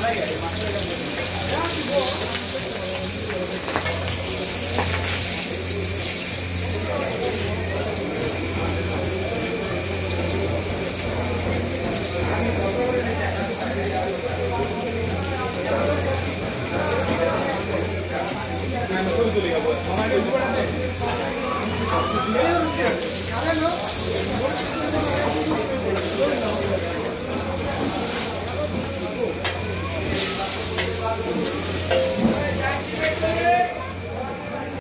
Gracias.